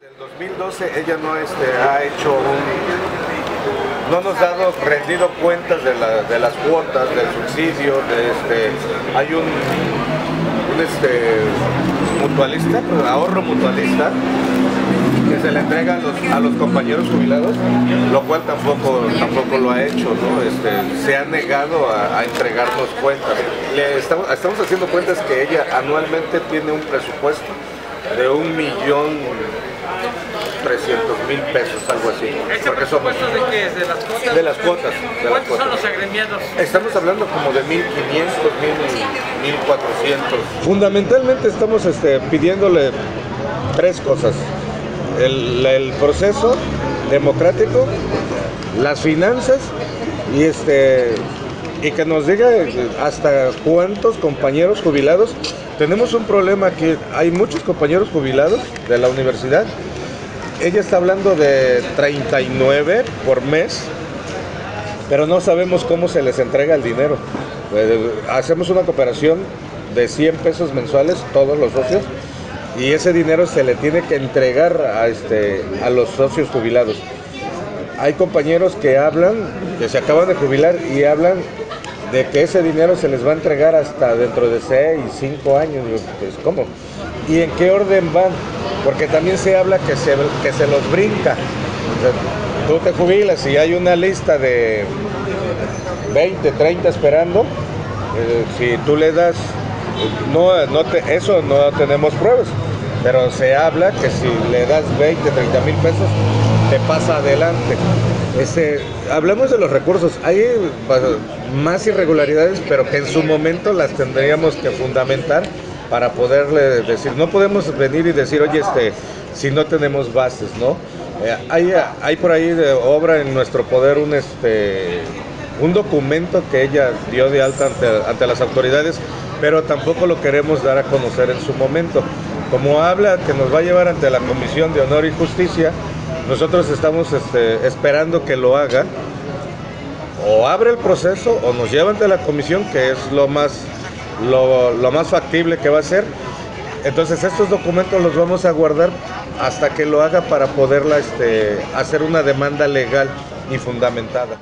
Del 2012 ella no este, ha hecho un, no nos ha rendido cuentas de, la- de las cuotas, del subsidio, de este, hay un, este, mutualista, ahorro mutualista, que se le entrega a los, compañeros jubilados, lo cual tampoco, tampoco lo ha hecho. Este, se ha negado a, entregarnos cuentas. Estamos haciendo cuentas que ella anualmente tiene un presupuesto de un millón trescientos mil pesos, algo así. ¿Ese Porque somos de qué es? ¿De las cuotas? de las cuotas. de las ¿Cuántos son cuotas. los agremiados? Estamos hablando como de 1500, 1000, 1400. Fundamentalmente estamos este, pidiéndole tres cosas. El, el proceso democrático, las finanzas y este y que nos diga hasta cuántos compañeros jubilados. Tenemos un problema que hay muchos compañeros jubilados de la universidad. Ella está hablando de 39 por mes pero no sabemos cómo se les entrega el dinero. Eh, Hacemos una cooperación de 100 pesos mensuales, todos los socios, y ese dinero se le tiene que entregar a, este, a los socios jubilados. Hay compañeros que hablan, que se acaban de jubilar y hablan de que ese dinero se les va a entregar hasta dentro de 6, 5 años. Pues, ¿cómo? ¿Y en qué orden van? Porque también se habla que se, que se los brinca. Tú te jubilas y hay una lista de 20, 30 esperando. eh, si tú le das, no, no te- eso no tenemos pruebas, pero se habla que si le das 20, 30 mil pesos, te pasa adelante. Este, hablamos de los recursos, hay más irregularidades, pero que en su momento las tendríamos que fundamentar para poderle decir, no podemos venir y decir, oye, este, si no tenemos bases, ¿no? Eh, hay, hay por ahí de obra en nuestro poder un, este, un documento que ella dio de alta ante, ante las autoridades, pero tampoco lo queremos dar a conocer en su momento. Como habla que nos va a llevar ante la Comisión de Honor y Justicia, nosotros estamos este, esperando que lo haga, o abre el proceso o nos lleva ante la comisión, que es lo más, lo más factible que va a ser. Entonces estos documentos los vamos a guardar hasta que lo haga para poderla este, hacer una demanda legal y fundamentada.